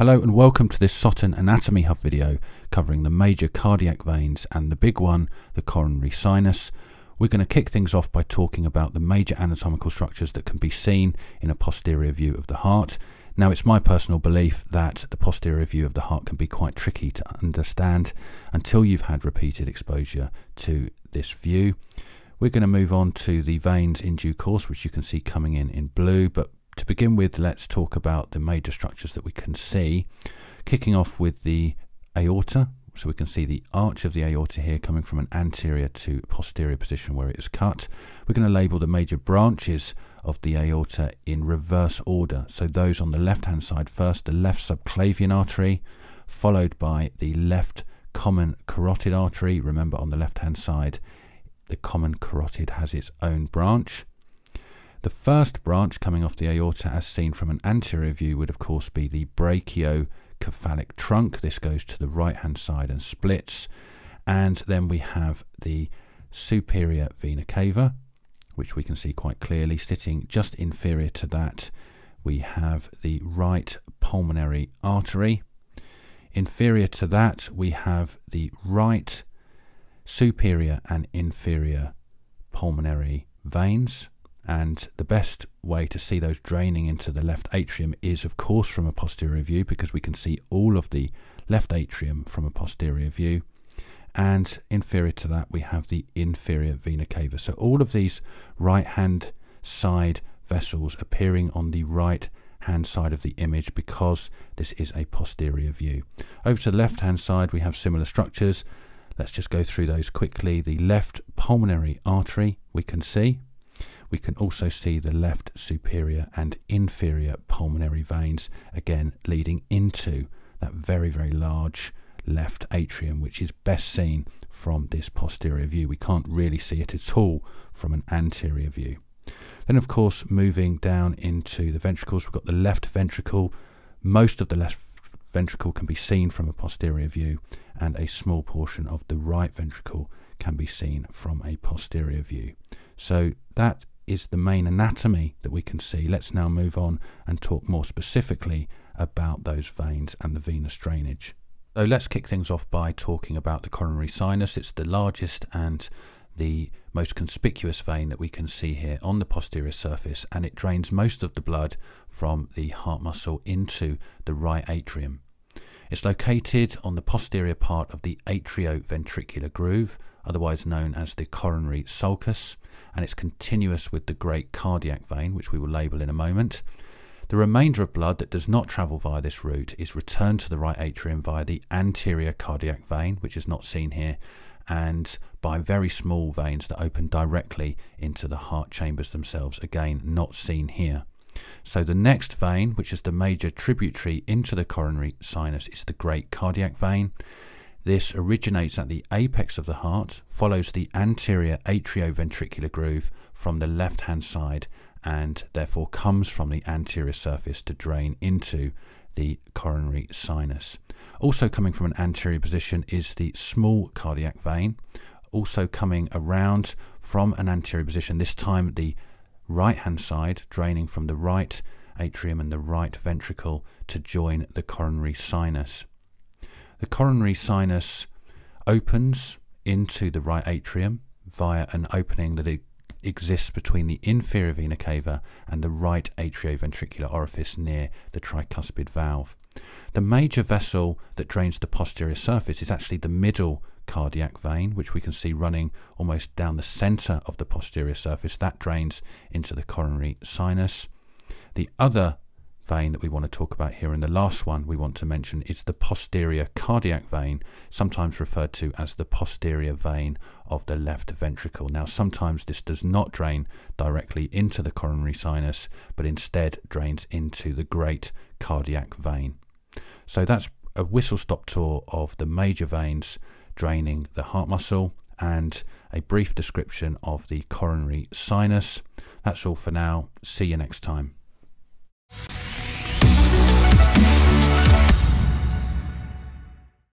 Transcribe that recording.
Hello and welcome to this Soton Anatomy Hub video covering the major cardiac veins and the big one, the coronary sinus. We're going to kick things off by talking about the major anatomical structures that can be seen in a posterior view of the heart. Now, it's my personal belief that the posterior view of the heart can be quite tricky to understand until you've had repeated exposure to this view. We're going to move on to the veins in due course, which you can see coming in in blue, but to begin with, let's talk about the major structures that we can see. Kicking off with the aorta, so we can see the arch of the aorta here coming from an anterior to posterior position where it is cut. We're going to label the major branches of the aorta in reverse order. So those on the left hand side first, the left subclavian artery, followed by the left common carotid artery. Remember on the left hand side, the common carotid has its own branch. The first branch coming off the aorta as seen from an anterior view would of course be the brachiocephalic trunk. This goes to the right hand side and splits. And then we have the superior vena cava, which we can see quite clearly sitting just inferior to that. We have the right pulmonary artery. Inferior to that, we have the right superior and inferior pulmonary veins. And the best way to see those draining into the left atrium is, of course, from a posterior view because we can see all of the left atrium from a posterior view. And inferior to that, we have the inferior vena cava. So all of these right hand side vessels appearing on the right hand side of the image because this is a posterior view. Over to the left hand side, we have similar structures. Let's just go through those quickly. The left pulmonary artery we can see we can also see the left superior and inferior pulmonary veins, again leading into that very, very large left atrium, which is best seen from this posterior view. We can't really see it at all from an anterior view. Then, of course, moving down into the ventricles, we've got the left ventricle. Most of the left ventricle can be seen from a posterior view, and a small portion of the right ventricle can be seen from a posterior view. So that is the main anatomy that we can see. Let's now move on and talk more specifically about those veins and the venous drainage. So let's kick things off by talking about the coronary sinus. It's the largest and the most conspicuous vein that we can see here on the posterior surface and it drains most of the blood from the heart muscle into the right atrium. It's located on the posterior part of the atrioventricular groove, otherwise known as the coronary sulcus and it's continuous with the great cardiac vein, which we will label in a moment. The remainder of blood that does not travel via this route is returned to the right atrium via the anterior cardiac vein, which is not seen here, and by very small veins that open directly into the heart chambers themselves, again not seen here. So the next vein, which is the major tributary into the coronary sinus, is the great cardiac vein. This originates at the apex of the heart, follows the anterior atrioventricular groove from the left hand side, and therefore comes from the anterior surface to drain into the coronary sinus. Also coming from an anterior position is the small cardiac vein, also coming around from an anterior position, this time the right hand side, draining from the right atrium and the right ventricle to join the coronary sinus. The coronary sinus opens into the right atrium via an opening that exists between the inferior vena cava and the right atrioventricular orifice near the tricuspid valve. The major vessel that drains the posterior surface is actually the middle cardiac vein, which we can see running almost down the center of the posterior surface. That drains into the coronary sinus. The other vein that we want to talk about here, and the last one we want to mention is the posterior cardiac vein, sometimes referred to as the posterior vein of the left ventricle. Now, sometimes this does not drain directly into the coronary sinus, but instead drains into the great cardiac vein. So that's a whistle stop tour of the major veins draining the heart muscle and a brief description of the coronary sinus. That's all for now. See you next time.